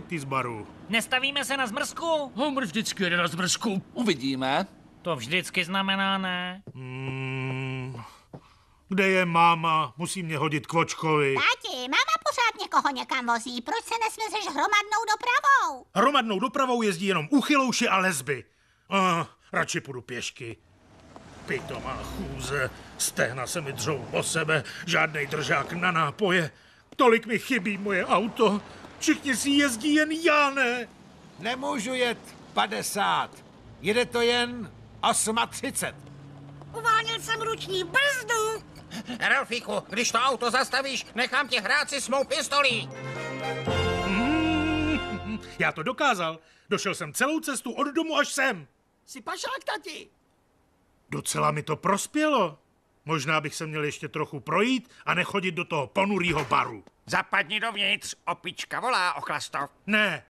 ty z baru. Nestavíme se na zmrzku? Homr vždycky jede na zmrzku. Uvidíme. To vždycky znamená ne. Hmm, kde je máma? Musí mě hodit k vočkovi. Tati, máma pořád někoho někam vozí. Proč se nesvezeš hromadnou dopravou? Hromadnou dopravou jezdí jenom uchylouši a lesby. Ah, radši půjdu pěšky. Pitomá chůze, stehna se mi dřou o sebe, žádnej držák na nápoje. Tolik mi chybí moje auto. Všichni si jezdí, jen já ne. Nemůžu jet 50. Jede to jen 38. Uvolnil jsem ruční brzdu. Ralfíku, když to auto zastavíš, nechám tě hrát si s mou pistolí. Mm, já to dokázal. Došel jsem celou cestu od domu až sem. Jsi pašák, tati. Docela mi to prospělo. Možná bych se měl ještě trochu projít a nechodit do toho ponurýho baru. Zapadni dovnitř, opička volá, ochlasto. Ne,